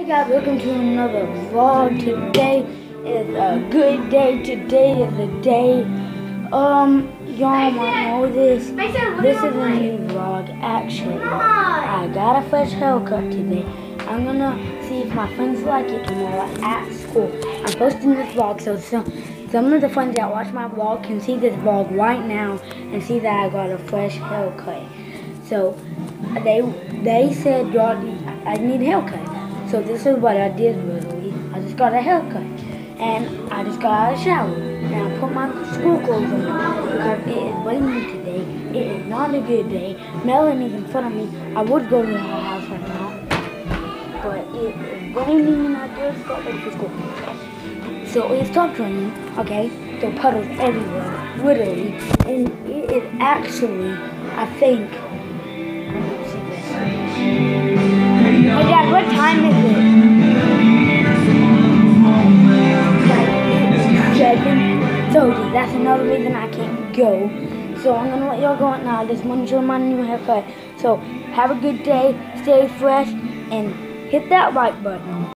Hey guys, welcome to another vlog. Today is a good day. Today is the day. Um, y'all might know this. This is a new vlog. Actually, I got a fresh haircut today. I'm gonna see if my friends like it tomorrow at school. I'm posting this vlog so some some of the friends that watch my vlog can see this vlog right now and see that I got a fresh haircut. So they they said y'all I need a haircut. So this is what I did literally. I just got a haircut. And I just got out of shower. And I put my school clothes on because it is raining today. It is not a good day. Melanie's in front of me. I would go to her house right now. But it is raining and I just got ready for school. So it stopped raining, okay? So puddles everywhere, literally. And it is actually, I think, Seven thirty. That's another reason I can't go. So I'm gonna let y'all go out now. Just want to show my new haircut. So have a good day, stay fresh, and hit that like button.